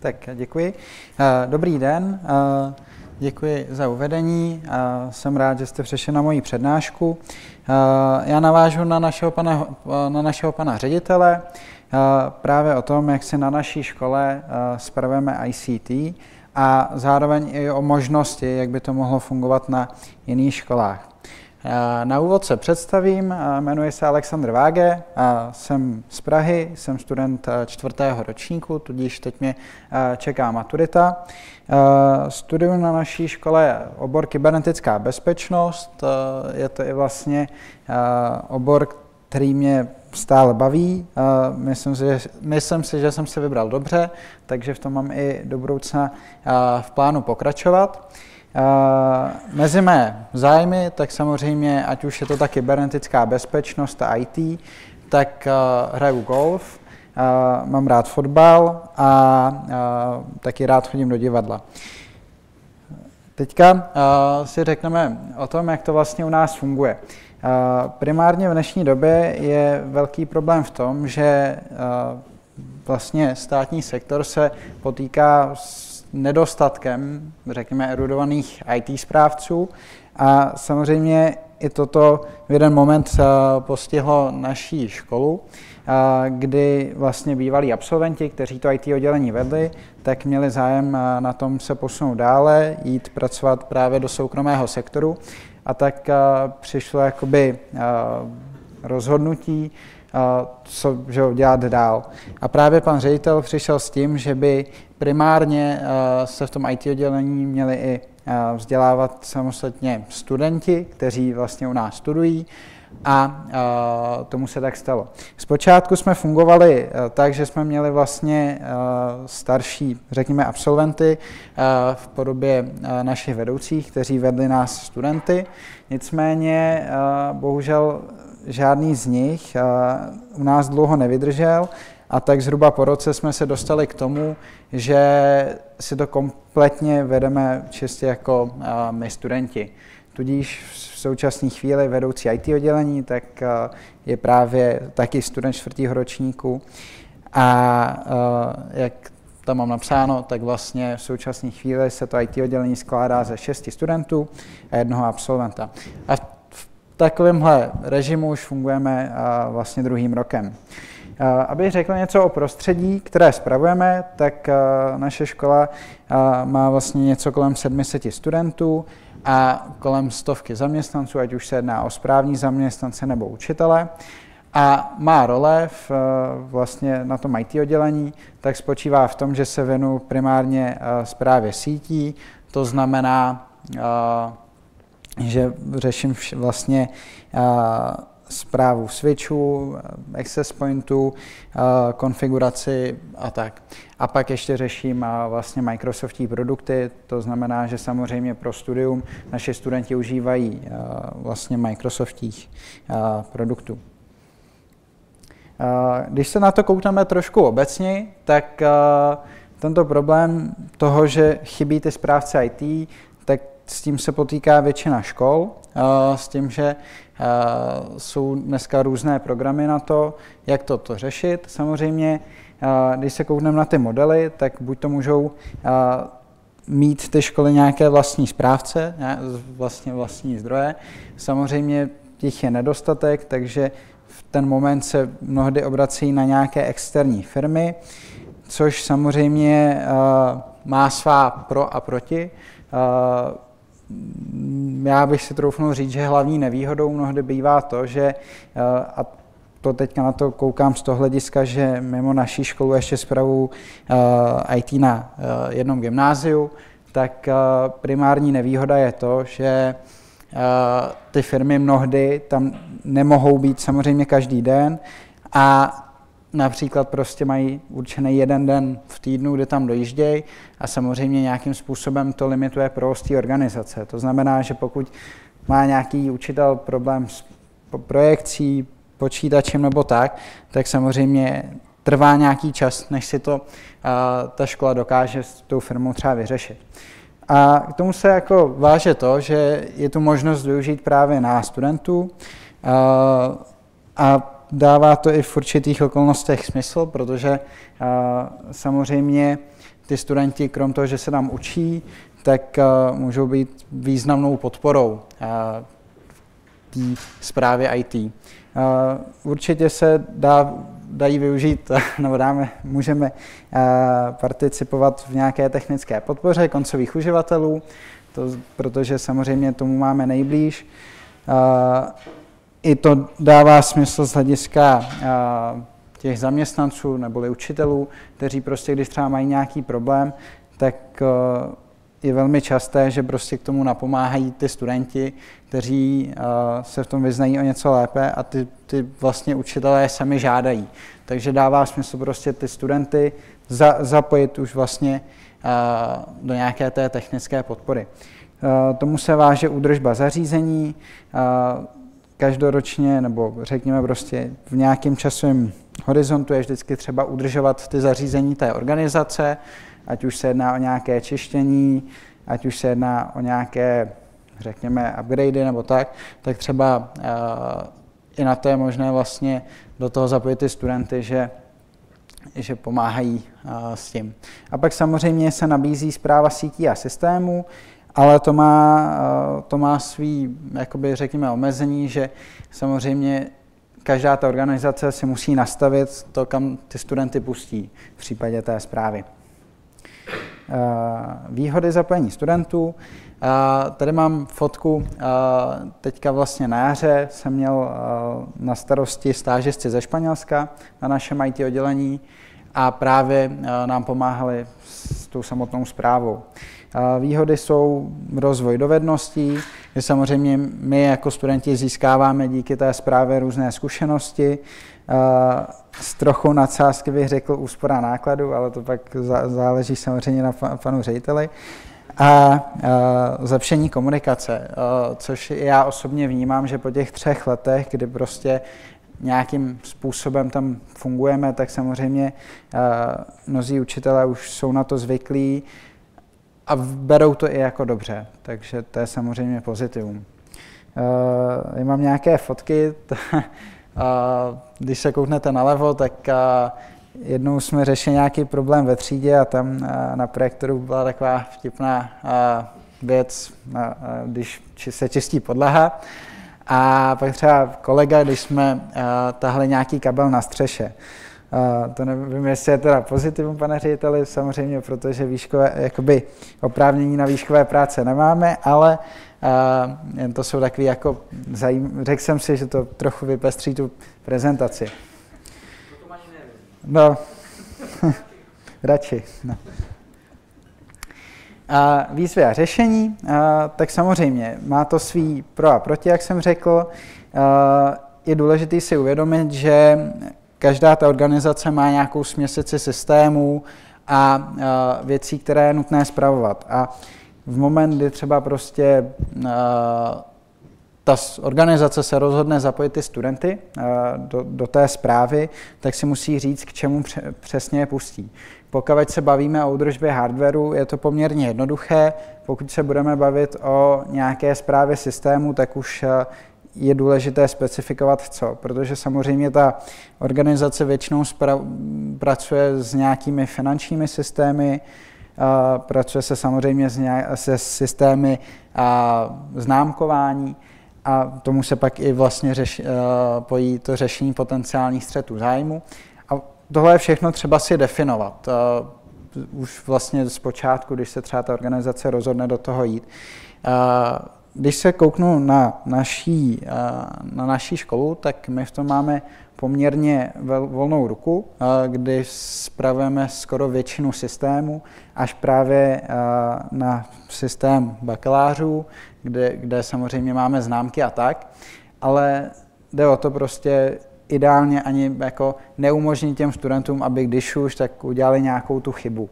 Tak děkuji. Dobrý den, děkuji za uvedení. Jsem rád, že jste přišli na moji přednášku. Já navážu na našeho pana, na našeho pana ředitele právě o tom, jak si na naší škole spravujeme ICT a zároveň i o možnosti, jak by to mohlo fungovat na jiných školách. Na úvod se představím, jmenuji se Aleksandr Váge, jsem z Prahy, jsem student čtvrtého ročníku, tudíž teď mě čeká maturita. Studuju na naší škole obor kybernetická bezpečnost, je to i vlastně obor, který mě stále baví. Myslím si, že, myslím si, že jsem se vybral dobře, takže v tom mám i do budoucna v plánu pokračovat. Mezi mé zájmy, tak samozřejmě, ať už je to ta kybernetická bezpečnost a IT, tak hraju golf, mám rád fotbal a taky rád chodím do divadla. Teďka si řekneme o tom, jak to vlastně u nás funguje. Primárně v dnešní době je velký problém v tom, že vlastně státní sektor se potýká s nedostatkem, řekněme, erudovaných IT správců. A samozřejmě i toto v jeden moment postihlo naší školu, kdy vlastně bývalí absolventi, kteří to IT oddělení vedli, tak měli zájem na tom se posunout dále, jít pracovat právě do soukromého sektoru. A tak přišlo jakoby rozhodnutí, co že dělat dál. A právě pan ředitel přišel s tím, že by primárně se v tom IT oddělení měli i vzdělávat samostatně studenti, kteří vlastně u nás studují a tomu se tak stalo. Zpočátku jsme fungovali tak, že jsme měli vlastně starší, řekněme, absolventy v podobě našich vedoucích, kteří vedli nás studenty. Nicméně bohužel žádný z nich u nás dlouho nevydržel a tak zhruba po roce jsme se dostali k tomu, že si to kompletně vedeme čistě jako my studenti. Tudíž v současné chvíli vedoucí IT oddělení, tak je právě taky student čtvrtého ročníku. A jak tam mám napsáno, tak vlastně v současné chvíli se to IT oddělení skládá ze šesti studentů a jednoho absolventa. A takovémhle režimu už fungujeme vlastně druhým rokem. Aby řekl něco o prostředí, které spravujeme, tak naše škola má vlastně něco kolem 700 studentů a kolem stovky zaměstnanců, ať už se jedná o správní zaměstnance nebo učitele. A má role v, vlastně na tom IT oddělení, tak spočívá v tom, že se věnu primárně zprávě sítí, to znamená, že řeším vlastně zprávu switchů, access pointů, konfiguraci a tak. A pak ještě řeším vlastně Microsoftí produkty, to znamená, že samozřejmě pro studium naši studenti užívají vlastně Microsoftích produktů. Když se na to koukneme trošku obecně, tak tento problém toho, že chybí ty správce IT, s tím se potýká většina škol, s tím, že jsou dneska různé programy na to, jak to, to řešit. Samozřejmě, když se koukneme na ty modely, tak buď to můžou mít ty školy nějaké vlastní správce, vlastně vlastní zdroje. Samozřejmě těch je nedostatek, takže v ten moment se mnohdy obrací na nějaké externí firmy, což samozřejmě má svá pro a proti já bych si troufnul říct, že hlavní nevýhodou mnohdy bývá to, že eh, a to teďka na to koukám z toho hlediska, že mimo naší školu ještě zpravu eh, IT na eh, jednom gymnáziu, tak primární nevýhoda je to, že ty firmy mnohdy tam nemohou být samozřejmě každý den a například prostě mají určený jeden den v týdnu, kde tam dojíždějí a samozřejmě nějakým způsobem to limituje provoz té organizace. To znamená, že pokud má nějaký učitel problém s projekcí, počítačem nebo tak, tak samozřejmě trvá nějaký čas, než si to uh, ta škola dokáže s tou firmou třeba vyřešit. A k tomu se jako váže to, že je tu možnost využít právě na studentů uh, a dává to i v určitých okolnostech smysl, protože uh, samozřejmě ty studenti, krom toho, že se tam učí, tak můžou být významnou podporou té zprávy IT. Určitě se dá, dají využít, nebo dáme, můžeme participovat v nějaké technické podpoře koncových uživatelů, to, protože samozřejmě tomu máme nejblíž. I to dává smysl z hlediska těch zaměstnanců neboli učitelů, kteří prostě, když třeba mají nějaký problém, tak je velmi časté, že prostě k tomu napomáhají ty studenti, kteří uh, se v tom vyznají o něco lépe a ty, ty vlastně učitelé sami žádají. Takže dává smysl prostě ty studenty za, zapojit už vlastně do nějaké té technické podpory. Tomu se váže údržba zařízení, každoročně, nebo řekněme prostě v nějakém časovém horizontu je vždycky třeba udržovat ty zařízení té organizace, ať už se jedná o nějaké čištění, ať už se jedná o nějaké, řekněme, upgradey nebo tak, tak třeba uh, i na to je možné vlastně do toho zapojit ty studenty, že, že pomáhají uh, s tím. A pak samozřejmě se nabízí zpráva sítí a systémů, ale to má, uh, to má svý, jakoby řekněme, omezení, že samozřejmě každá ta organizace si musí nastavit to, kam ty studenty pustí v případě té zprávy. Eh, výhody zapojení studentů. Eh, tady mám fotku, eh, teďka vlastně na jaře jsem měl na starosti stážisty ze Španělska na našem IT oddělení a právě nám pomáhali s tou samotnou zprávou. Výhody jsou rozvoj dovedností, že samozřejmě my jako studenti získáváme díky té zprávě různé zkušenosti, s trochou nadsázky bych řekl úspora nákladu, ale to pak záleží samozřejmě na panu řediteli. A zlepšení komunikace, což já osobně vnímám, že po těch třech letech, kdy prostě nějakým způsobem tam fungujeme, tak samozřejmě mnozí učitelé už jsou na to zvyklí a berou to i jako dobře, takže to je samozřejmě pozitivum. Já mám nějaké fotky, když se kouknete nalevo, tak jednou jsme řešili nějaký problém ve třídě a tam na projektoru byla taková vtipná věc, když se čistí podlaha. A pak třeba kolega, když jsme tahli nějaký kabel na střeše, to nevím, jestli je teda pozitivum, pane řediteli, samozřejmě, protože výškové, jakoby oprávnění na výškové práce nemáme, ale jen to jsou takové jako zajím... Řekl jsem si, že to trochu vypestří tu prezentaci. No, radši. No. A výzvy a řešení, tak samozřejmě má to svý pro a proti, jak jsem řekl. Je důležité si uvědomit, že každá ta organizace má nějakou směsici systémů a, věcí, které je nutné zpravovat. A v moment, kdy třeba prostě ta organizace se rozhodne zapojit ty studenty do, do té zprávy, tak si musí říct, k čemu pře- přesně je pustí. Pokud se bavíme o údržbě hardwareu, je to poměrně jednoduché. Pokud se budeme bavit o nějaké zprávě systému, tak už uh, je důležité specifikovat co, protože samozřejmě ta organizace většinou pracuje s nějakými finančními systémy, pracuje se samozřejmě se systémy známkování a tomu se pak i vlastně řeš, pojí to řešení potenciálních střetů zájmu. Tohle je všechno třeba si definovat. Už vlastně z počátku, když se třeba ta organizace rozhodne do toho jít. Když se kouknu na naší, na naší školu, tak my v tom máme poměrně volnou ruku, kdy spravujeme skoro většinu systému, až právě na systém bakalářů, kde, kde samozřejmě máme známky a tak, ale jde o to prostě ideálně ani jako neumožnit těm studentům, aby když už, tak udělali nějakou tu chybu,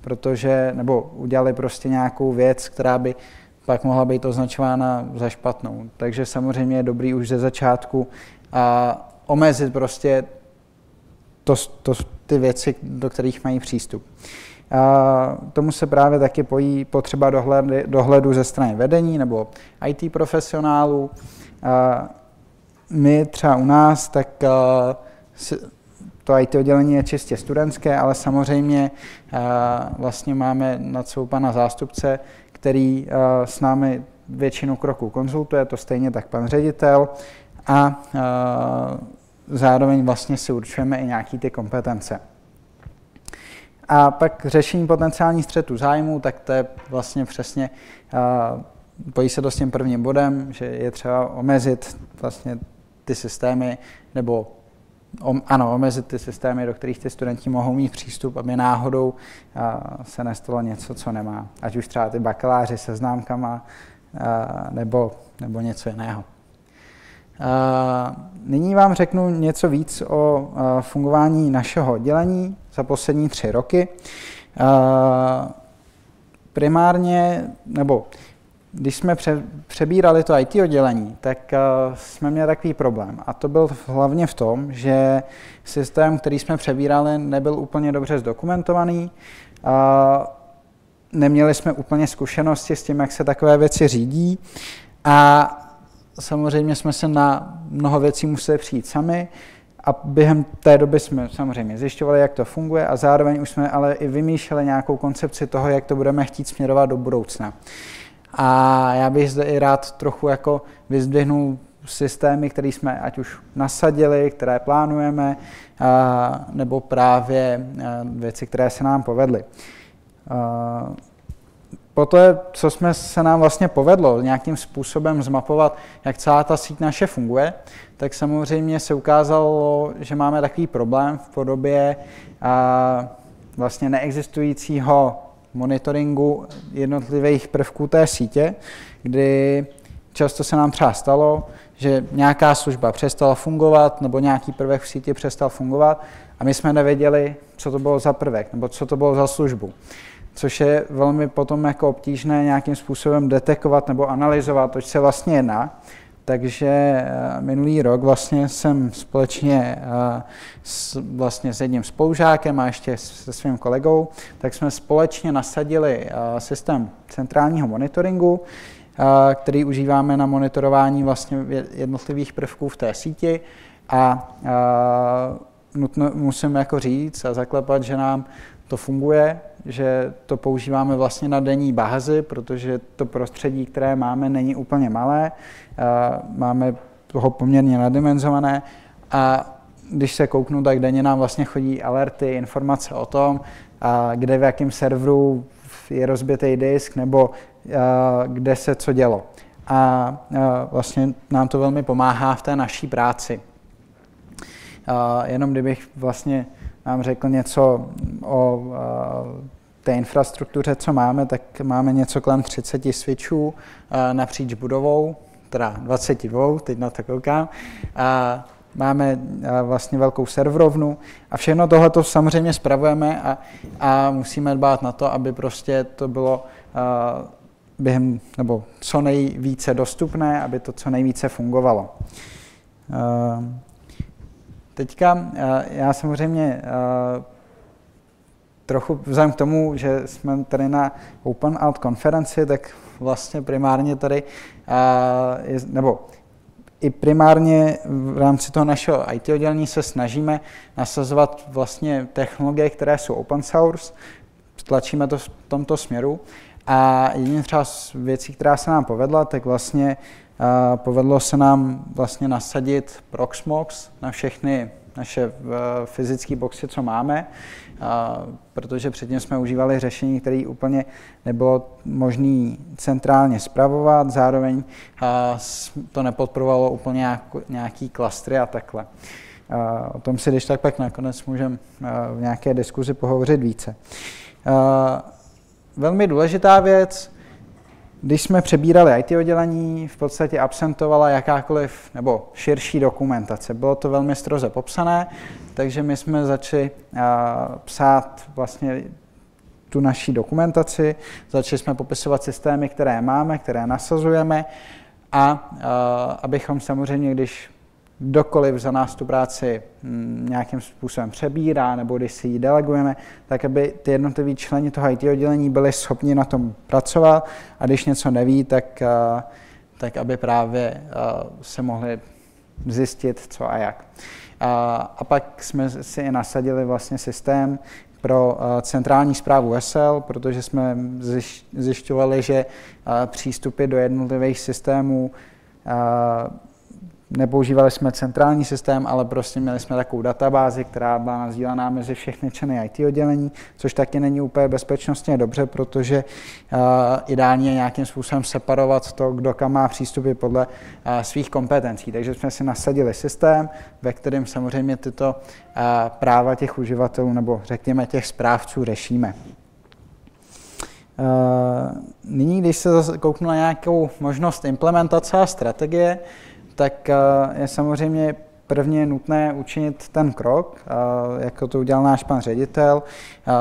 protože, nebo udělali prostě nějakou věc, která by pak mohla být označována za špatnou. Takže samozřejmě je dobrý už ze začátku a omezit prostě to, to, ty věci, do kterých mají přístup. A tomu se právě taky pojí potřeba dohledy, dohledu ze strany vedení nebo IT profesionálů. A my třeba u nás, tak to IT oddělení je čistě studentské, ale samozřejmě vlastně máme nad sebou pana zástupce, který s námi většinu kroků konzultuje, to stejně tak pan ředitel a zároveň vlastně si určujeme i nějaké ty kompetence. A pak řešení potenciální střetu zájmu, tak to je vlastně přesně, pojí se to s tím prvním bodem, že je třeba omezit vlastně ty systémy, nebo ano, omezit ty systémy, do kterých ty studenti mohou mít přístup, aby náhodou se nestalo něco, co nemá. Ať už třeba ty bakaláři se známkama, nebo, nebo něco jiného. Nyní vám řeknu něco víc o fungování našeho oddělení za poslední tři roky. Primárně, nebo když jsme přebírali to IT oddělení, tak jsme měli takový problém. A to byl hlavně v tom, že systém, který jsme přebírali, nebyl úplně dobře zdokumentovaný. Neměli jsme úplně zkušenosti s tím, jak se takové věci řídí. A samozřejmě jsme se na mnoho věcí museli přijít sami a během té doby jsme samozřejmě zjišťovali, jak to funguje a zároveň už jsme ale i vymýšleli nějakou koncepci toho, jak to budeme chtít směrovat do budoucna. A já bych zde i rád trochu jako vyzdvihnul systémy, které jsme ať už nasadili, které plánujeme, nebo právě věci, které se nám povedly. Po to, co jsme se nám vlastně povedlo nějakým způsobem zmapovat, jak celá ta síť naše funguje, tak samozřejmě se ukázalo, že máme takový problém v podobě a, vlastně neexistujícího monitoringu jednotlivých prvků té sítě, kdy často se nám třeba stalo, že nějaká služba přestala fungovat nebo nějaký prvek v síti přestal fungovat a my jsme nevěděli, co to bylo za prvek nebo co to bylo za službu což je velmi potom jako obtížné nějakým způsobem detekovat nebo analyzovat, oč se vlastně jedná. Takže eh, minulý rok vlastně jsem společně eh, s, vlastně s jedním spolužákem a ještě se svým kolegou, tak jsme společně nasadili eh, systém centrálního monitoringu, který užíváme na monitorování vlastně jednotlivých prvků v té síti. A nutno, musím jako říct a zaklepat, že nám to funguje, že to používáme vlastně na denní bázi, protože to prostředí, které máme, není úplně malé, máme toho poměrně nadimenzované a když se kouknu, tak denně nám vlastně chodí alerty, informace o tom, kde v jakém serveru je rozbitý disk nebo kde se co dělo. A vlastně nám to velmi pomáhá v té naší práci. Jenom kdybych vlastně nám řekl něco o té infrastruktuře, co máme, tak máme něco kolem 30 switchů napříč budovou, teda 22, teď na to koukám. A máme vlastně velkou serverovnu a všechno tohle to samozřejmě spravujeme a, a musíme dbát na to, aby prostě to bylo během, nebo co nejvíce dostupné, aby to co nejvíce fungovalo. Teďka eh, já samozřejmě eh, trochu vzhledem k tomu, že jsme tady na Open Out konferenci, tak vlastně primárně tady, eh, nebo i primárně v rámci toho našeho IT oddělení se snažíme nasazovat vlastně technologie, které jsou open source, tlačíme to v tomto směru. A jedině třeba z věcí, která se nám povedla, tak vlastně Povedlo se nám vlastně nasadit Proxmox na všechny naše eh, fyzické boxy, co máme, protože předtím jsme užívali řešení, které úplně nebylo možné centrálně zpravovat, zároveň to nepodporovalo úplně nějaký klastry a takhle. O tom si když tak pak nakonec můžeme eh, v nějaké diskuzi pohovořit více. Velmi důležitá věc, když jsme přebírali IT oddělení, v podstatě absentovala jakákoliv nebo širší dokumentace. Bylo to velmi stroze popsané, takže my jsme začali uh, psát vlastně tu naší dokumentaci, začali jsme popisovat systémy, které máme, které nasazujeme a uh, abychom samozřejmě, když kdokoliv za nás tu práci mm, nějakým způsobem přebírá, nebo když si ji delegujeme, tak aby ty jednotliví členi toho IT oddělení byli schopni na tom pracovat a když něco neví, tak, tak aby právě se mohli zjistit, co a jak. A, a pak jsme si i nasadili vlastně systém pro centrální zprávu SL, protože jsme zjišťovali, že přístupy do jednotlivých systémů nepoužívali jsme centrální systém, ale prostě měli jsme takovou databázi, která byla nazdílená mezi všechny členy IT oddělení, což taky není úplně bezpečnostně dobře, protože uh, ideálně je nějakým způsobem separovat to, kdo kam má přístupy podle uh, svých kompetencí. Takže jsme si nasadili systém, ve kterém samozřejmě tyto uh, práva těch uživatelů nebo řekněme těch správců řešíme. Nyní, když se kouknu na nějakou možnost implementace a strategie, tak eh, je samozřejmě prvně nutné učinit ten krok, jako to udělal náš pan ředitel, eh,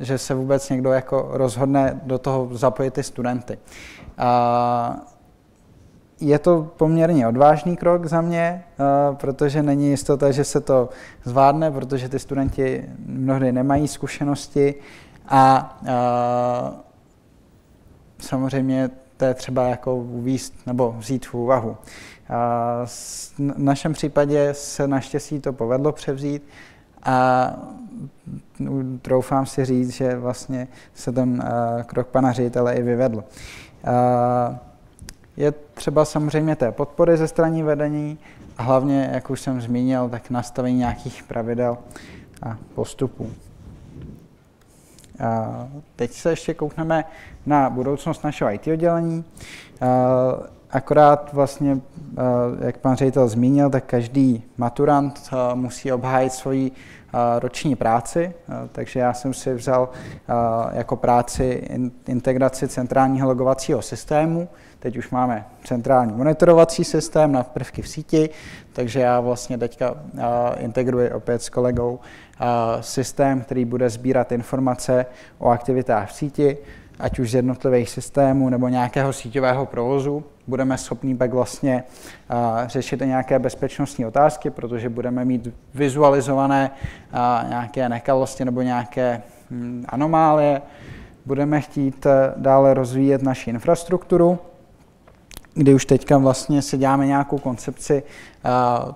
že se vůbec někdo jako rozhodne do toho zapojit ty studenty. Je to poměrně odvážný krok za mě, protože není jistota, že se to zvládne, protože ty studenti mnohdy nemají zkušenosti a samozřejmě to je třeba jako uvíst nebo vzít v úvahu. V našem případě se naštěstí to povedlo převzít a troufám si říct, že vlastně se ten krok pana ředitele i vyvedl. Je třeba samozřejmě té podpory ze strany vedení a hlavně, jak už jsem zmínil, tak nastavení nějakých pravidel a postupů. Teď se ještě koukneme na budoucnost našeho IT oddělení. Akorát vlastně, jak pan ředitel zmínil, tak každý maturant musí obhájit svoji roční práci, takže já jsem si vzal jako práci integraci centrálního logovacího systému. Teď už máme centrální monitorovací systém na prvky v síti, takže já vlastně teďka integruji opět s kolegou systém, který bude sbírat informace o aktivitách v síti, ať už z jednotlivých systémů nebo nějakého síťového provozu. Budeme schopni pak vlastně řešit nějaké bezpečnostní otázky, protože budeme mít vizualizované nějaké nekalosti nebo nějaké hm, anomálie. Budeme chtít dále rozvíjet naši infrastrukturu, kdy už teďka vlastně si děláme nějakou koncepci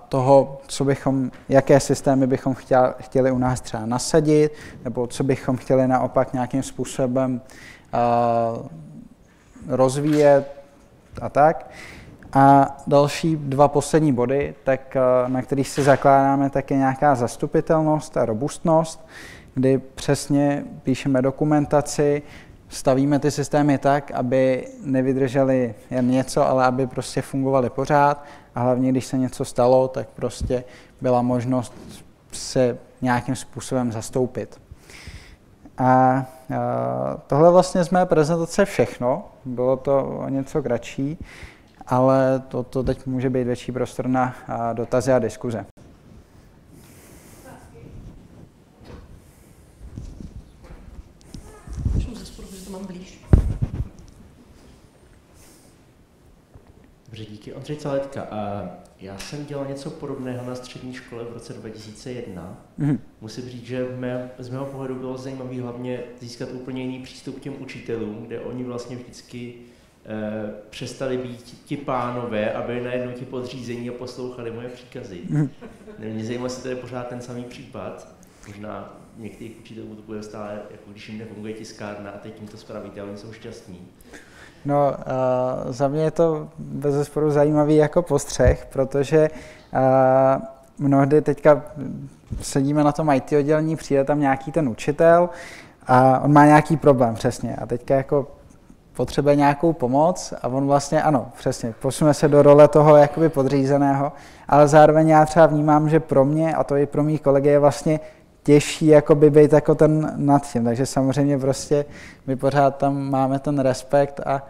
toho, co bychom, jaké systémy bychom chtěli, u nás třeba nasadit, nebo co bychom chtěli naopak nějakým způsobem rozvíjet a tak. A další dva poslední body, tak na kterých si zakládáme, tak je nějaká zastupitelnost a robustnost, kdy přesně píšeme dokumentaci, stavíme ty systémy tak, aby nevydržely jen něco, ale aby prostě fungovaly pořád a hlavně, když se něco stalo, tak prostě byla možnost se nějakým způsobem zastoupit. A tohle vlastně z mé prezentace všechno. Bylo to o něco kratší, ale to, to teď může být větší prostor na dotazy a diskuze. Dobře, díky. Ondřej Caletka. A já jsem dělal něco podobného na střední škole v roce 2001. Mm-hmm. Musím říct, že mé, z mého pohledu bylo zajímavé hlavně získat úplně jiný přístup k těm učitelům, kde oni vlastně vždycky eh, přestali být ti pánové, aby najednou ti podřízení a poslouchali moje příkazy. Mm-hmm. Mě zajímá, jestli to je pořád ten samý případ. Možná některých učitelů to bude stále, jako když jim nefunguje tiskárna a teď jim to spravíte a oni jsou šťastní. No, uh, za mě je to bez zesporu zajímavý jako postřeh, protože uh, mnohdy teďka sedíme na tom IT oddělení, přijde tam nějaký ten učitel a on má nějaký problém přesně. A teďka jako potřebuje nějakou pomoc a on vlastně, ano, přesně, posune se do role toho jakoby podřízeného, ale zároveň já třeba vnímám, že pro mě a to i pro mých kolegy je vlastně těžší jakoby být jako ten nad tím. Takže samozřejmě prostě my pořád tam máme ten respekt a,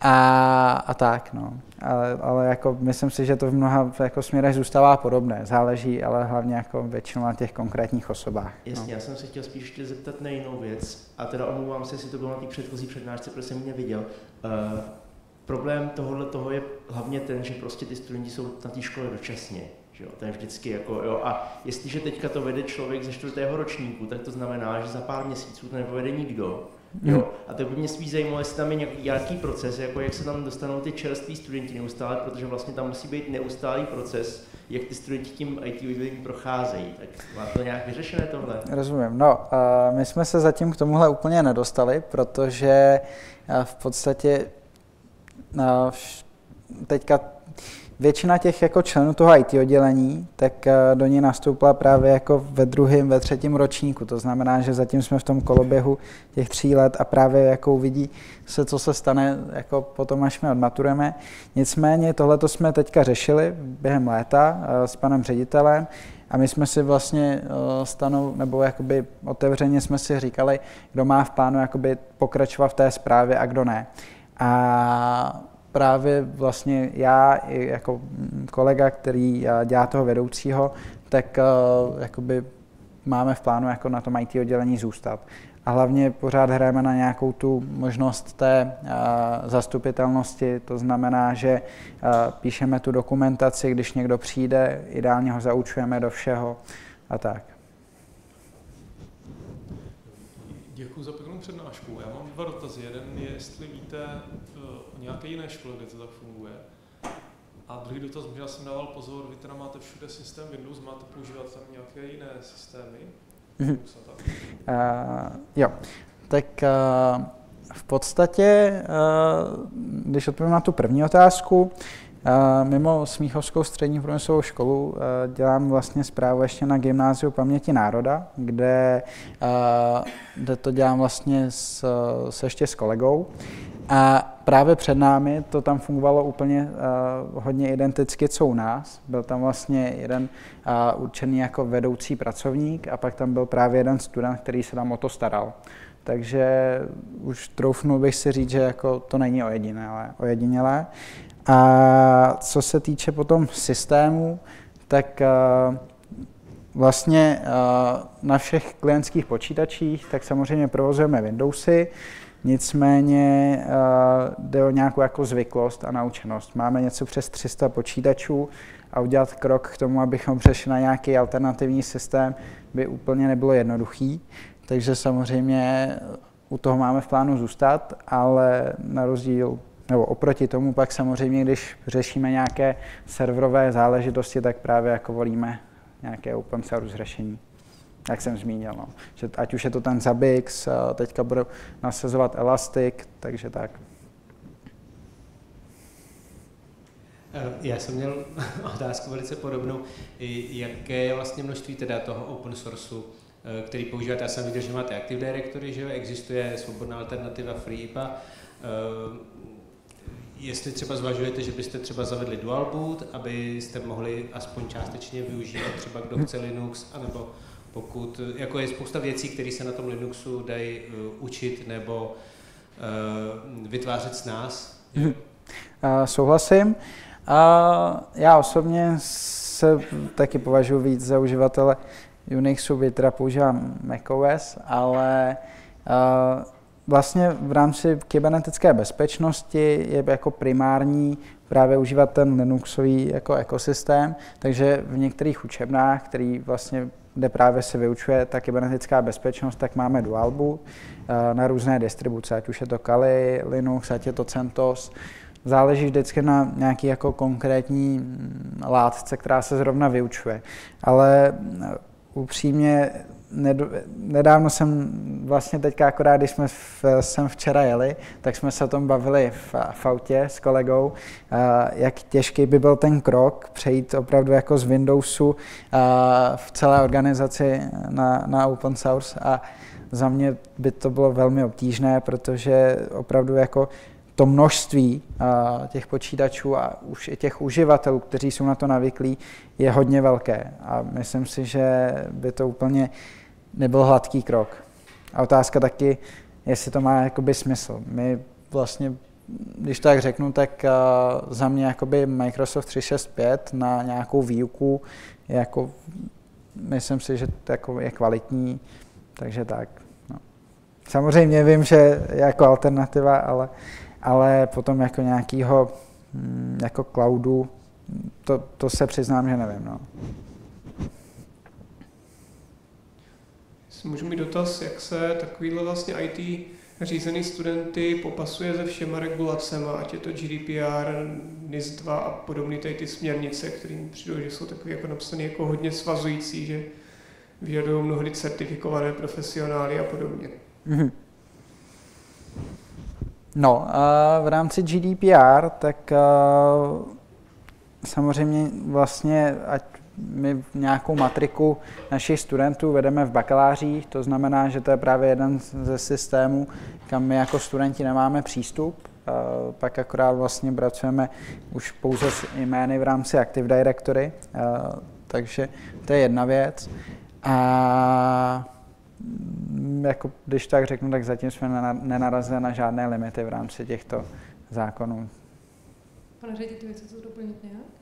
a, a tak, no. Ale, ale jako myslím si, že to v mnoha jako směrech zůstává podobné. Záleží ale hlavně jako většinou na těch konkrétních osobách. Jasně, no. já jsem se chtěl spíš ještě zeptat na jinou věc. A teda omlouvám se, jestli to bylo na té předchozí přednášce, protože jsem ji neviděl. Uh, problém tohohle toho je hlavně ten, že prostě ty studenti jsou na té škole dočasně. Že jo? To je vždycky jako, jo. A jestliže teďka to vede člověk ze čtvrtého ročníku, tak to znamená, že za pár měsíců to nepovede nikdo. Jo? Mhm. A to by mě spíš zajímalo, jestli tam je nějaký proces, jako jak se tam dostanou ty čerství studenti neustále, protože vlastně tam musí být neustálý proces, jak ty studenti tím IT oddělením procházejí. Tak má to nějak vyřešené tohle? Rozumím. No, uh, my jsme se zatím k tomuhle úplně nedostali, protože uh, v podstatě uh, teďka většina těch jako členů toho IT oddělení, tak eh, do ní nastoupila právě jako ve druhém, ve třetím ročníku. To znamená, že zatím jsme v tom koloběhu těch tří let a právě jako uvidí se, co se stane jako potom, až my odmaturujeme. Nicméně tohle jsme teďka řešili během léta eh, s panem ředitelem a my jsme si vlastně eh, stanou, nebo jakoby otevřeně jsme si říkali, kdo má v plánu jakoby pokračovat v té zprávě a kdo ne. A právě vlastně já i jako kolega, který eh, dělá toho vedoucího, tak uh, jakoby máme v plánu jako na tom IT oddělení zůstat. A hlavně pořád hrajeme na nějakou tu možnost té uh, zastupitelnosti, to znamená, že píšeme tu dokumentaci, když někdo přijde, ideálně ho zaučujeme do všeho a tak. Děkuji za pěknou přednášku. Já mám dva dotazy. Jeden je, jestli víte nějaké jiné škole, kde to tak funguje. A druhý dotaz, já jsem dával pozor, vy teda máte všude systém Windows, máte používat tam nějaké jiné systémy? Mm-hmm. Uh, jo, tak uh, v podstatě, uh, když odpovím na tu první otázku, Uh, mimo Smíchovskou střední průmyslovou školu uh, dělám vlastně zprávu ještě na Gymnáziu paměti národa, kde, uh, kde to dělám vlastně s, s ještě s kolegou. A právě před námi to tam fungovalo úplně uh, hodně identicky, co u nás. Byl tam vlastně jeden uh, určený jako vedoucí pracovník a pak tam byl právě jeden student, který se tam o to staral. Takže už troufnu bych si říct, že jako to není ojedinělé. ojedinělé. A co se týče potom systému, tak uh, vlastně uh, na všech klientských počítačích tak samozřejmě provozujeme Windowsy, Nicméně uh, jde o nějakou jako zvyklost a naučenost. Máme něco přes 300 počítačů a udělat krok k tomu, abychom přešli na nějaký alternativní systém, by úplně nebylo jednoduchý. Takže samozřejmě u toho máme v plánu zůstat, ale na rozdíl nebo oproti tomu pak samozřejmě, když řešíme nějaké serverové záležitosti, tak právě jako volíme nějaké open source řešení jak jsem zmínil. No. Že ať už je to ten Zabbix, teďka budu nasazovat Elastic, takže tak. Eh, já jsem měl otázku velice podobnou. Jaké je vlastně množství teda toho open sourceu, eh, který používáte? Já jsem viděl, že máte Active Directory, že existuje svobodná alternativa FreeIPA. Eh, jestli třeba zvažujete, že byste třeba zavedli dual boot, abyste mohli aspoň částečně využívat třeba kdo chce Linux, anebo pokud, jako je spousta věcí, které se na tom Linuxu dají uh, učit nebo uh, vytvářet s nás. Uh, souhlasím. Uh, já osobně se taky považuji víc za uživatele Unixu, byť teda používám macOS, ale uh, vlastně v rámci kybernetické bezpečnosti je jako primární právě užívat ten Linuxový jako ekosystém, takže v některých učebnách, který vlastně kde právě se vyučuje ta kybernetická bezpečnost, tak máme Dualboot eh, na různé distribuce, ať už je to Kali, Linux, ať je to CentOS. Záleží vždycky na nějaký jako konkrétní mm, látce, která se zrovna vyučuje. Ale eh, upřímně nedávno jsem vlastně teďka akorát, když jsme v, sem včera jeli, tak jsme se o tom bavili v, v autě s kolegou, jak těžký by byl ten krok přejít opravdu jako z Windowsu v celé organizaci na, na open source a za mě by to bylo velmi obtížné, protože opravdu jako to množství těch počítačů a už i těch uživatelů, kteří jsou na to navyklí, je hodně velké. A myslím si, že by to úplně nebyl hladký krok. A otázka taky, jestli to má jakoby smysl. My vlastně, když to tak řeknu, tak uh, za mě jakoby Microsoft 365 na nějakou výuku je jako, myslím si, že to jako je kvalitní, takže tak. No. Samozřejmě vím, že jako alternativa, ale, ale potom jako nějakýho mm, jako cloudu, to, to se přiznám, že nevím. No. Můžu mít dotaz, jak se takovýhle vlastně IT řízený studenty popasuje se všema regulacemi, ať je to GDPR, NIS 2 a podobné tady ty směrnice, kterým přijde, že jsou takové jako napsané jako hodně svazující, že vyžadují mnohdy certifikované profesionály a podobně. Mm-hmm. No, v rámci GDPR, tak samozřejmě vlastně, ať my nějakou matriku našich studentů vedeme v bakalářích, to znamená, že to je právě jeden ze systémů, kam my jako studenti nemáme přístup, pak akorát vlastně pracujeme už pouze s jmény v rámci Active Directory, takže to je jedna věc. A mm, jako, když tak řeknu, tak zatím jsme nenarazili na žádné limity v rámci těchto zákonů. Pane řediteli, chcete to doplnit nějak?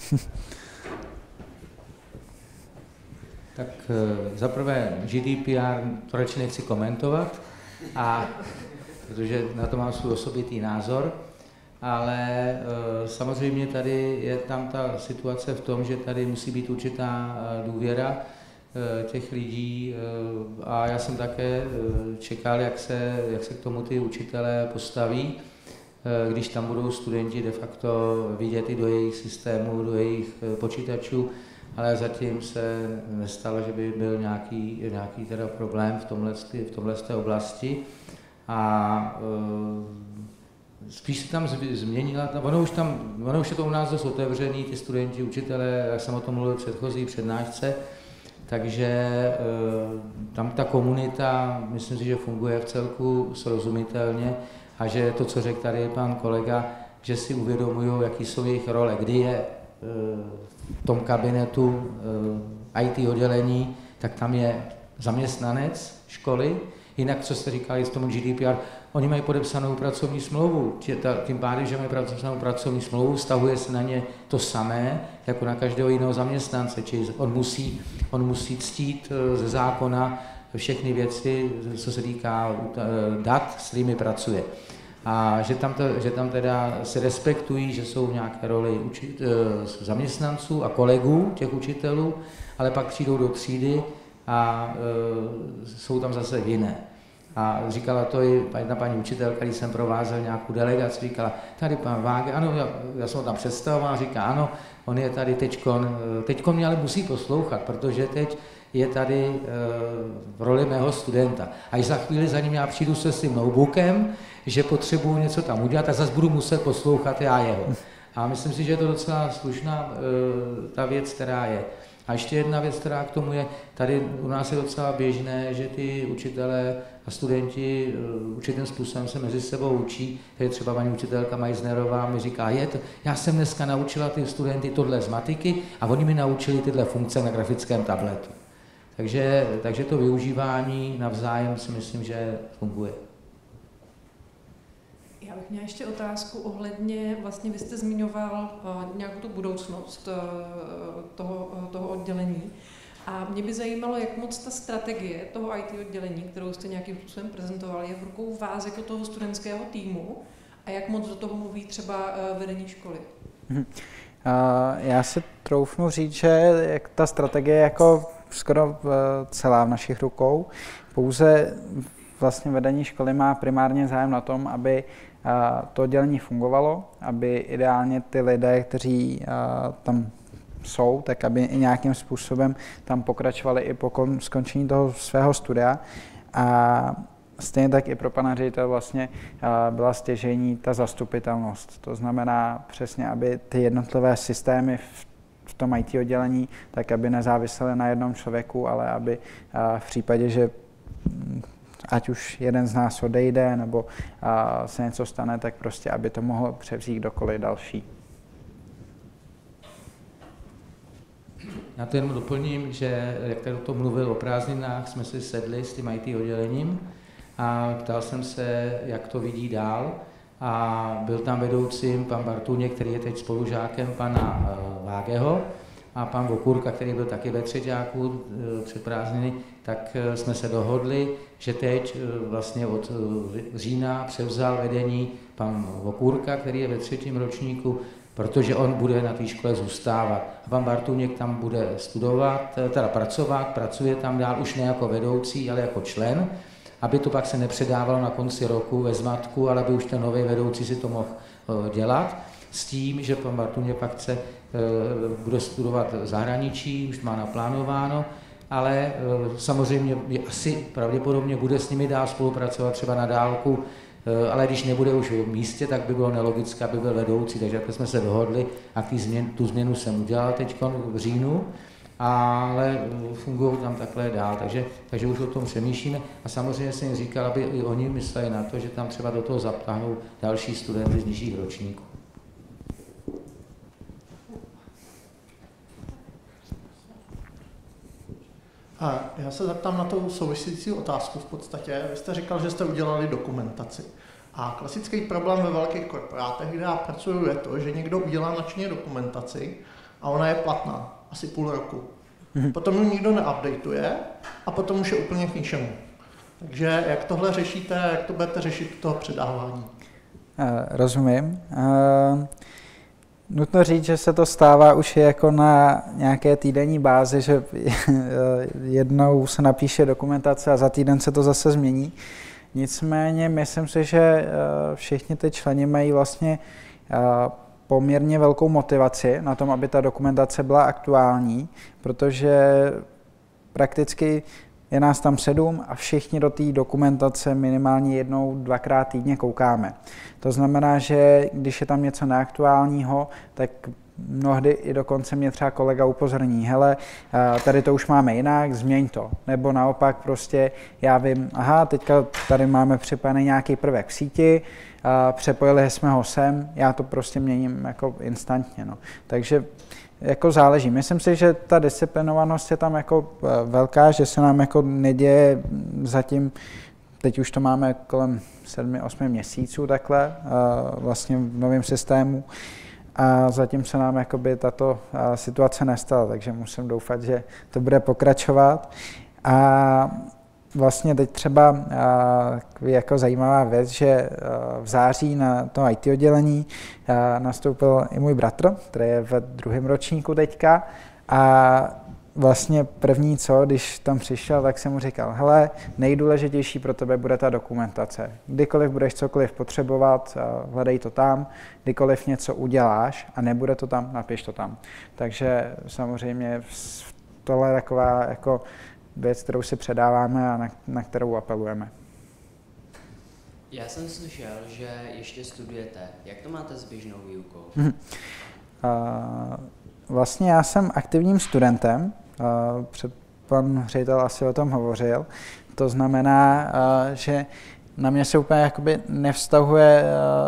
tak eh, za prvé GDPR to radši nechci komentovat, a, protože na to mám svůj osobitý názor, ale e, samozřejmě tady je tam ta situace v tom, že tady musí být určitá eh, důvěra těch lidí a já jsem také čekal, jak se, jak se k tomu ty učitelé postaví. Eh, když tam budou studenti de facto vidět i do jejich systému, do jejich eh, počítačů, ale zatím se nestalo, že by byl nějaký, nějaký teda problém v tomhle, v tomhle oblasti. A e, spíš se tam změnila, ono už, tam, ono už je to u nás dost otevřený, ty studenti, učitelé, jak jsem o tom mluvil v předchozí přednášce, takže tam ta komunita, myslím si, že funguje v celku srozumitelně a že to, co řekl tady pan kolega, že si uvědomují, jaký jsou jejich role, kdy je e, v tom kabinetu e, IT oddělení, tak tam je zaměstnanec školy, jinak, co jste říkali z tomu GDPR, oni mají podepsanou pracovní smlouvu, tím pádem, že mají podepsanou pracovní smlouvu, vztahuje se na ně to samé, jako na každého jiného zaměstnance, čili on musí, on musí ctít e, ze zákona všechny věci, co se týká dat, s kterými pracuje a že tam, to, že tam teda se respektují, že jsou nějaké roli učit, eh, zaměstnanců a kolegů těch učitelů, ale pak přijdou do třídy a e, jsou tam zase jiné. A říkala to i jedna paní učitelka, když jsem provázel nějakou delegaci, říkala, tady pan Váge, ano, já, já jsem ho tam představoval, říká, ano, on je tady teďkon, eh, teďkon mě ale musí poslouchat, protože teď je tady e, v roli mého studenta. A i za chvíli za ním já přijdu se svým notebookem, že potřebuju něco tam udělat a zase budu muset poslouchat já jeho. A myslím si, že je to docela slušná e, ta věc, která je. A ještě jedna věc, která k tomu je, tady u nás je docela běžné, že ty učitelé a studenti e, určitým způsobem se mezi sebou učí. Tady třeba paní učitelka Majznerová mi říká, je to, já jsem dneska naučila ty studenty tohle z matiky a oni mi naučili tyhle funkce na grafickém tabletu. Takže, takže to využívání navzájem si myslím, že funguje. Já bych měla ještě otázku ohledně, vlastně vy jste zmiňoval uh, nějakou tu budoucnost uh, toho, uh, toho oddělení. A mě by zajímalo, jak moc ta strategie toho IT oddělení, kterou jste nějakým způsobem prezentovali, je v rukou vás jako toho studentského týmu a jak moc do toho mluví třeba vedení školy. Hmm. Já si troufnu říct, že ta strategie jako skoro celá v našich rukou. Pouze vlastně vedení školy má primárně zájem na tom, aby to oddělení fungovalo, aby ideálně ty lidé, kteří tam jsou, tak aby nějakým způsobem tam pokračovali i po skončení toho svého studia. A stejně tak i pro pana ředitele vlastně byla stěžení ta zastupitelnost. To znamená přesně, aby ty jednotlivé systémy v tom IT oddělení, tak aby nezávisely na jednom člověku, ale aby v případě, že ať už jeden z nás odejde nebo se něco stane, tak prostě, aby to mohl převzít kdokoliv další. Já to jenom doplním, že jak tady o tom mluvil o prázdninách, jsme si sedli s tím IT oddělením a ptal jsem se, jak to vidí dál. A byl tam vedoucím pan Bartuně, který je teď spolužákem pana uh, Vágeho a pan Vokurka, který byl taky ve třetíku uh, před prázdniny, tak uh, jsme se dohodli, že teď vlastně od října převzal vedení pan Vokurka, který je ve třetím ročníku protože on bude na té škole zůstávat. A pan Bartuněk tam bude studovat, teda pracovat, pracuje tam dál už ne jako vedoucí, ale jako člen, aby to pak se nepředávalo na konci roku ve zmatku, ale aby už ten nový vedoucí si to mohl dělat s tím, že pan Bartuněk pak chce, eh, bude studovat v zahraničí, už má naplánováno, ale eh, samozřejmě asi pravděpodobně bude s nimi dál spolupracovat třeba na dálku, Eh, ale když nebude už v místě, tak by bylo nelogické, aby byl vedoucí, takže jako jsme se dohodli a změn, tu změnu jsem udělal teď v říjnu, ale fungují tam takhle dál, takže, takže už o tom přemýšlíme. A samozřejmě jsem jim říkal, aby i oni mysleli na to, že tam třeba do toho zaptáhnou další studenty z nižších ročníků. A já se zeptám na tu související otázku v podstatě. Vy jste říkal, že jste udělali dokumentaci. A klasický problém ve velkých korporátech, kde já pracuji, je to, že někdo udělá načně dokumentaci a ona je platná, asi půl roku. Mhm. Potom ji nikdo neupdateuje a potom už je úplně k ničemu. Takže jak tohle řešíte, jak to budete řešit toho předávání? Uh, rozumím. Nutno říct, že se to stává už jako na nějaké týdenní bázi, že jednou se napíše dokumentace a za týden se to zase změní. Nicméně myslím si, že eh, všichni ty členi mají vlastně eh, poměrně velkou motivaci na tom, aby ta dokumentace byla aktuální, protože prakticky je nás tam sedm a všichni do té dokumentace minimálně jednou, dvakrát týdně koukáme. To znamená, že když je tam něco neaktuálního, tak mnohdy i dokonce mě třeba kolega upozorní, hele, tady to už máme jinak, změň to. Nebo naopak prostě já vím, aha, teďka tady máme připojený nějaký prvek v síti, přepojili jsme ho sem, já to prostě měním jako instantně. No. Takže jako záleží. Myslím si, že ta disciplinovanost je tam jako eh, velká, že se nám jako neděje zatím, teď už to máme kolem 7-8 měsíců takhle, eh, vlastně v novém systému a zatím se nám jakoby tato eh, situace nestala, takže musím doufat, že to bude pokračovat. A vlastně teď třeba jako zajímavá věc, že v září na to IT oddělení nastoupil i můj bratr, který je ve druhém ročníku teďka a vlastně první co, když tam přišel, tak jsem mu říkal, hele, nejdůležitější pro tebe bude ta dokumentace. Kdykoliv budeš cokoliv potřebovat, hledej to tam, kdykoliv něco uděláš a nebude to tam, napiš to tam. Takže samozřejmě tohle je taková jako věc, kterou si předáváme a na, na kterou apelujeme. Já jsem slyšel, že ještě studujete. Jak to máte s běžnou výukou? Uh, vlastně já jsem aktivním studentem. Uh, před pan ředitel asi o tom hovořil. To znamená, uh, že na mě se úplně jakoby nevztahuje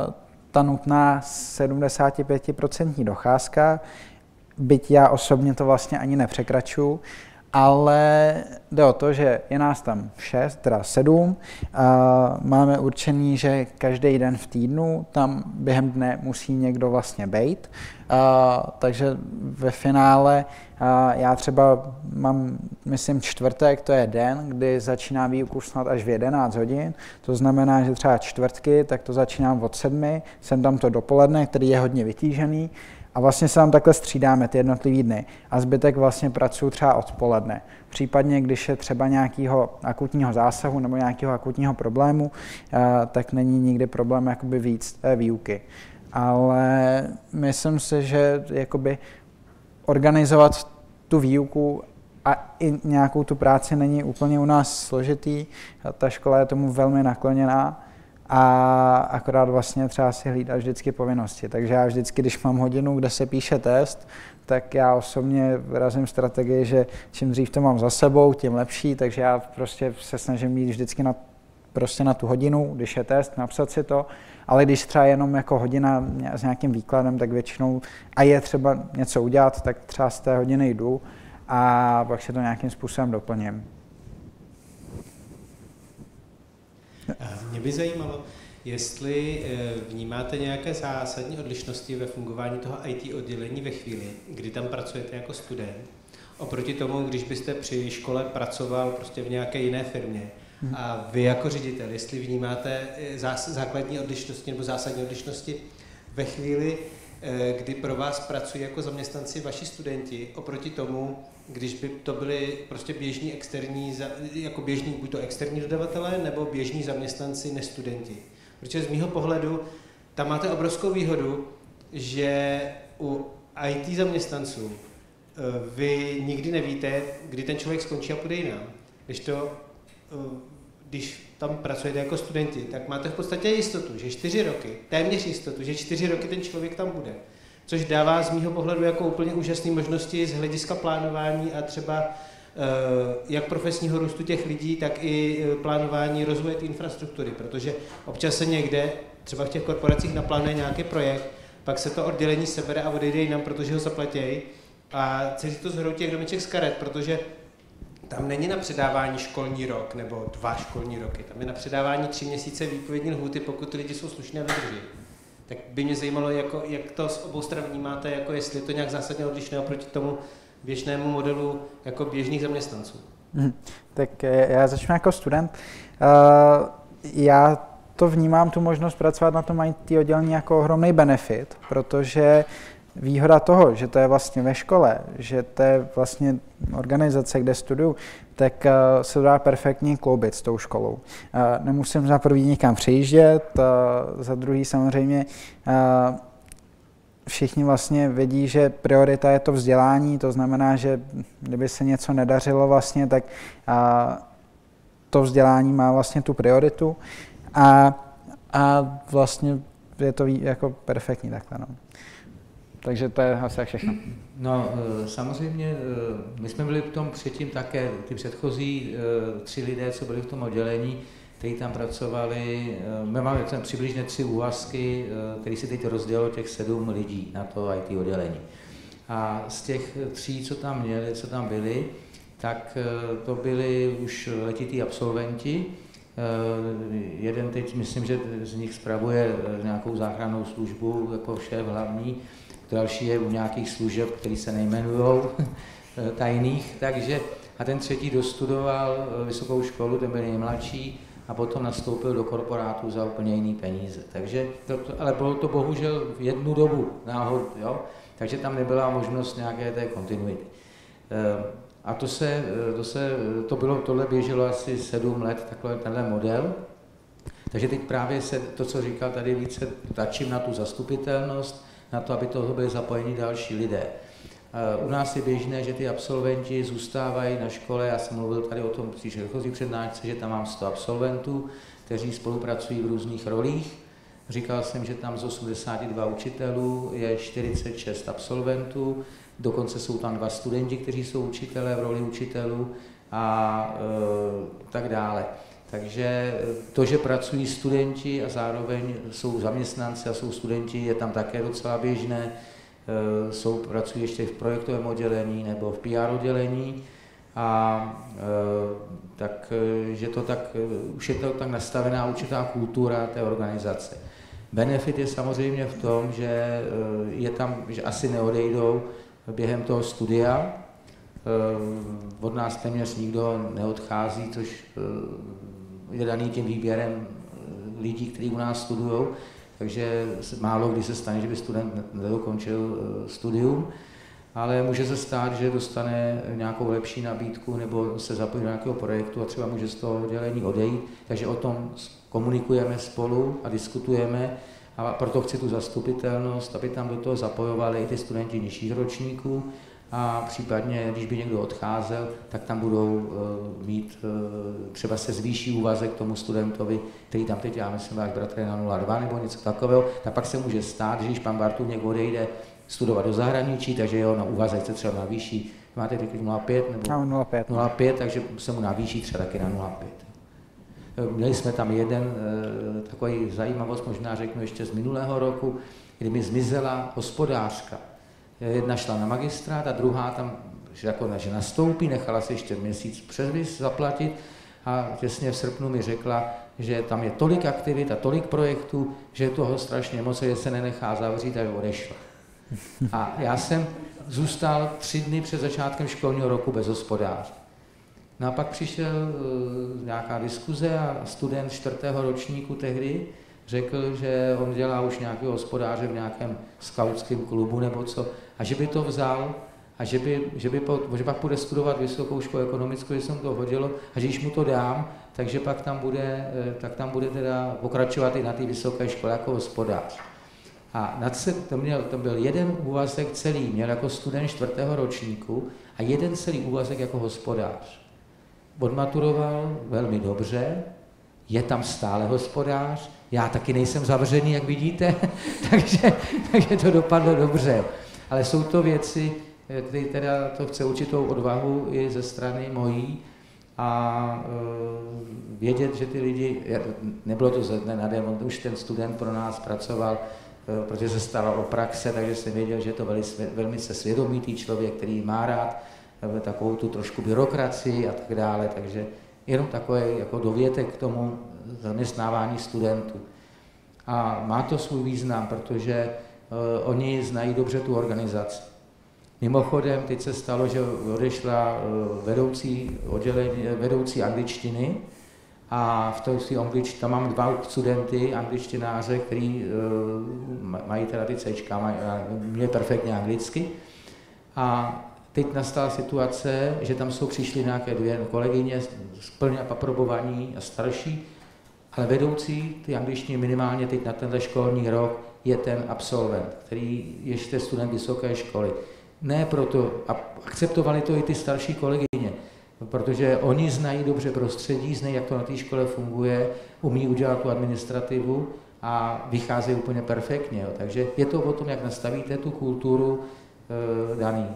uh, ta nutná 75% docházka, byť já osobně to vlastně ani nepřekračuju ale jde o to, že je nás tam šest, teda sedm. A máme určený, že každý den v týdnu tam během dne musí někdo vlastně být. A, takže ve finále a já třeba mám, myslím, čtvrtek, to je den, kdy začíná výuku snad až v 11 hodin. To znamená, že třeba čtvrtky, tak to začínám od sedmi, jsem tam to dopoledne, který je hodně vytížený a vlastně se tam takhle střídáme ty jednotlivý dny a zbytek vlastně pracuji třeba odpoledne. Případně, když je třeba nějakého akutního zásahu nebo nějakého akutního problému, eh, tak není nikdy problém jakoby víc té výuky. Ale myslím si, že jakoby organizovat tu výuku a i nějakou tu práci není úplně u nás složitý. Ta škola je tomu velmi nakloněná a akorát vlastně třeba si hlídat vždycky povinnosti. Takže já vždycky, když mám hodinu, kde se píše test, tak já osobně vyrazím strategii, že čím dřív to mám za sebou, tím lepší, takže já prostě se snažím jít vždycky na, prostě na tu hodinu, když je test, napsat si to, ale když třeba jenom jako hodina s nějakým výkladem, tak většinou, a je třeba něco udělat, tak třeba z té hodiny jdu a pak se to nějakým způsobem doplním. Mě by zajímalo, jestli eh, vnímáte nějaké zásadní odlišnosti ve fungování toho IT oddělení ve chvíli, kdy tam pracujete jako student, oproti tomu, když byste při škole pracoval prostě v nějaké jiné firmě. Hmm. A vy jako ředitel, jestli vnímáte eh, základní odlišnosti nebo zásadní odlišnosti ve chvíli, kdy pro vás pracují jako zaměstnanci vaši studenti, oproti tomu, když by to byli prostě běžní externí, jako běžní, buď to externí dodavatelé, nebo běžní zaměstnanci, nestudenti. Protože z mýho pohledu tam máte obrovskou výhodu, že u IT zaměstnanců eh, vy nikdy nevíte, kdy ten člověk skončí a půjde jinam. Když to, eh, když tam pracujete jako studenti, tak máte v podstatě jistotu, že čtyři roky, téměř jistotu, že čtyři roky ten člověk tam bude. Což dává z mýho pohledu jako úplně úžasné možnosti z hlediska plánování a třeba eh, jak profesního růstu těch lidí, tak i plánování rozvoje té infrastruktury, protože občas se někde, třeba v těch korporacích naplánuje nějaký projekt, pak se to oddělení sebere a odejde jinam, protože ho zaplatějí a celý to zhroutí jak domeček z karet, protože tam není na předávání školní rok nebo dva školní roky, tam je na předávání tři měsíce výpovědní lhuty, pokud ty lidi jsou slušně a vydrží. Tak by mě zajímalo, jako, jak to s obou stran vnímáte, jako jestli je to nějak zásadně odlišné oproti tomu běžnému modelu jako běžných zaměstnanců. Hmm. Tak eh, já začnu jako student. Uh, já to vnímám, tu možnost pracovat na tom IT oddělení jako ohromný benefit, protože výhoda toho, že to je vlastně ve škole, že to je vlastně organizace, kde studuju, tak uh, se dá perfektně kloubit s tou školou. Uh, nemusím za prvý nikam přejíždět, uh, za druhý samozřejmě uh, všichni vlastně vědí, že priorita je to vzdělání, to znamená, že kdyby se něco nedařilo vlastně, tak uh, to vzdělání má vlastně tu prioritu a, a vlastně je to jako perfektní takhle. No. Takže to je asi všechno. No, eh, samozřejmě, eh, my jsme byli v tom předtím také, ty předchozí eh, tři lidé, co byli v tom oddělení, kteří tam pracovali, my máme tam přibližně tři úvazky, který si teď rozdělilo těch sedm lidí na to IT oddělení. A z těch tří, co tam měli, co tam byli, tak to byli už letití absolventi, Jeden teď, myslím, že z nich spravuje nějakou záchrannou službu jako šéf hlavní, další je u nějakých služeb, které se nejmenují tajných, takže a ten třetí dostudoval eh, vysokou školu, ten byl nejmladší a potom nastoupil do korporátu za úplně jiný peníze. Takže to, ale bylo to bohužel v jednu dobu náhod, jo? takže tam nebyla možnost nějaké té kontinuity. Eh, a to se, eh, to se, to bylo, tohle běželo asi sedm let, takhle tenhle model. Takže teď právě se to, co říkal tady více, tačím na tu zastupitelnost, na to, aby toho byli zapojeni další lidé. U nás je běžné, že ty absolventi zůstávají na škole, já jsem mluvil tady o tom při předchozí přednášce, že tam mám 100 absolventů, kteří spolupracují v různých rolích. Říkal jsem, že tam z 82 učitelů je 46 absolventů, dokonce jsou tam dva studenti, kteří jsou učitelé v roli učitelů a e, tak dále. Takže to, že pracují studenti a zároveň jsou zaměstnanci a jsou studenti, je tam také docela běžné. E, jsou, pracují ještě v projektovém oddělení nebo v PR oddělení a e, tak, e, že to tak, už je to tak nastavená určitá kultura té organizace. Benefit je samozřejmě v tom, že je tam, že asi neodejdou během toho studia, od nás téměř nikdo neodchází, což je daný tím výběrem eh, lidí, kteří u nás studují, takže málo kdy se stane, že by student nedokončil eh, studium, ale může se stát, že dostane nějakou lepší nabídku nebo se zapojí do nějakého projektu a třeba může z toho oddělení odejít, takže o tom komunikujeme spolu a diskutujeme a proto chci tu zastupitelnost, aby tam do toho zapojovali i ty studenti nižších ročníků, a případně, když by někdo odcházel, tak tam budou uh, mít, uh, třeba se zvýší úvazek tomu studentovi, který tam teď, já myslím, váš bratr je na 0,2 nebo něco takového, tak pak se může stát, že když pan Bartu někdo odejde studovat do zahraničí, takže jeho na úvazek se třeba navýší, máte teď 0,5 nebo 0,5, 0,5, takže se mu navýší třeba taky na 0,5. Eh, měli jsme tam jeden takový zajímavost, možná řeknu ještě z minulého roku, kdy mi zmizela hospodářka Jedna šla na magistrát a druhá tam že jako že nastoupí, nechala si ještě měsíc převis zaplatit a těsně v srpnu mi řekla, že tam je tolik aktivit a tolik projektů, že je toho strašně moc, že se nenechá zavřít a odešla. A já jsem zůstal tři dny před začátkem školního roku bez hospodáře. No a pak přišel uh, nějaká diskuze a student čtvrtého ročníku tehdy řekl, že on dělá už nějakého hospodáře v nějakém skautském klubu nebo co, a že by to vzal a že, by, že, by po, že pak bude studovat vysokou školu ekonomickou, že jsem to hodilo a že když mu to dám, takže pak tam bude, eh, tak tam bude teda pokračovat i na té vysoké škole jako hospodář. A nad se, to, měl, to byl jeden úvazek celý, měl jako student čtvrtého ročníku a jeden celý úvazek jako hospodář. Odmaturoval velmi dobře, je tam stále hospodář, já taky nejsem zavřený, jak vidíte, takže, takže to dopadlo dobře. Ale jsou to věci, kde teda to chce určitou odvahu i ze strany mojí a uh, vědět, že ty lidi, nebylo to ze dne na den, už ten student pro nás pracoval, uh, protože se staral o praxe, takže jsem věděl, že je to velmi, velmi se svědomitý člověk, který má rád takovou tu trošku byrokracii a tak dále, takže jenom takové jako dovětek k tomu zaměstnávání studentů. A má to svůj význam, protože uh, oni znají dobře tu organizaci. Mimochodem, teď se stalo, že odešla uh, vedoucí, oddělení, vedoucí angličtiny a v té anglič, tam mám dva studenty, angličtináře, uh, mají teda ty mají, mě perfektně anglicky. A teď nastala situace, že tam jsou přišly nějaké dvě kolegyně, plně aprobovaní a starší, ale vedoucí ty angličtiny minimálně teď na tenhle školní rok je ten absolvent, který ještě student vysoké školy. Ne proto, a akceptovali to i ty starší kolegyně, protože oni znají dobře prostředí, znají, jak to na té škole funguje, umí udělat tu administrativu a vycházejí úplně perfektně. Jo. Takže je to o tom, jak nastavíte tu kulturu e, daný.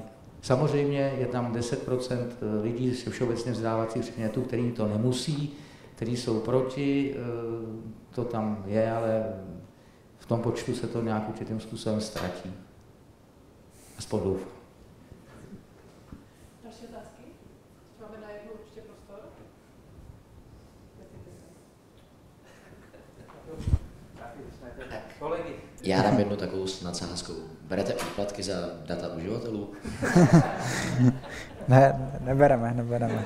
Samozřejmě je tam 10% lidí se všeobecně vzdělávacích předmětů, kterým to nemusí, kteří jsou proti, eh, to tam je, ale v tom počtu se to nějak určitým způsobem ztratí. Aspoň doufám. Další otázky? Máme na jednu určitě prostor. Já dám jednu takovou s nadsázkou. Berete úplatky za data uživatelů? ne, nebereme, nebereme.